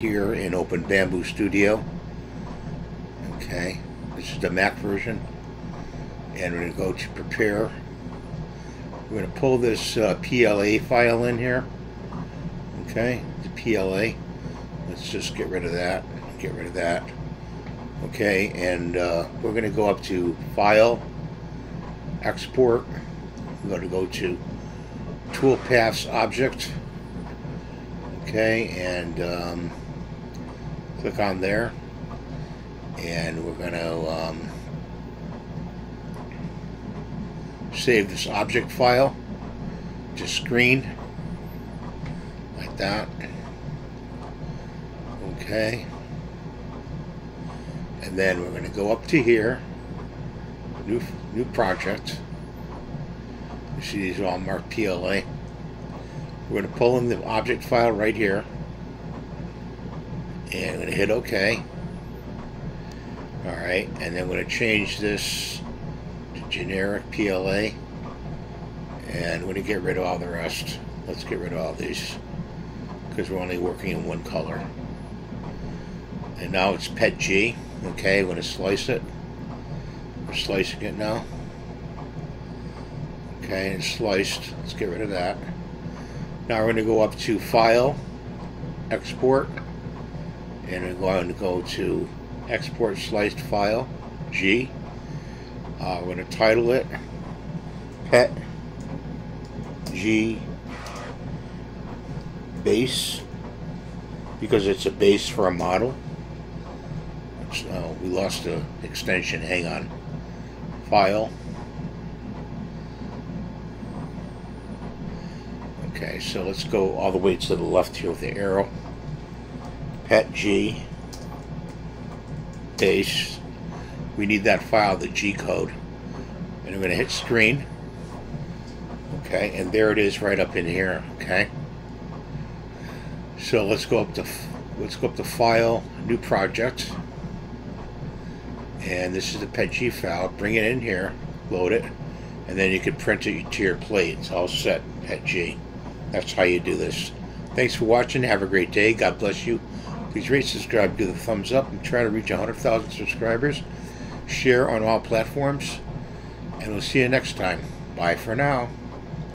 here in Open Bambu Studio. Okay, this is the Mac version. And we're going to go to prepare. We're going to pull this uh, PLA file in here. Okay, the PLA. Let's just get rid of that. Get rid of that. Okay, and uh, we're going to go up to File, Export. We're going to go to Toolpaths Object. Okay, and um, click on there. And we're going to um, save this object file. To screen. Like that. Okay. And then we're going to go up to here. New new project. You see these all marked PLA we're going to pull in the object file right here and I'm going to hit OK. Alright, and then I'm going to change this to generic PLA. And I'm going to get rid of all the rest. Let's get rid of all these because we're only working in one color. And now it's PETG. Okay, I'm going to slice it. We're slicing it now. Okay, it's sliced. Let's get rid of that. Now we're going to go up to File, Export and I'm going to go to export sliced file G. Uh, we're going to title it pet G base because it's a base for a model. Uh, we lost the extension. Hang on. File. Okay, so let's go all the way to the left here with the arrow pet G base. We need that file, the G code. And I'm going to hit screen. Okay, and there it is right up in here. Okay. So let's go up to let's go up to File, New Project, and this is the PETG file. Bring it in here, load it, and then you can print it to your plate. It's all set, PETG. That's how you do this. Thanks for watching. Have a great day. God bless you. Please rate, subscribe, give the thumbs up, and try to reach 100,000 subscribers. Share on all platforms. And we'll see you next time. Bye for now.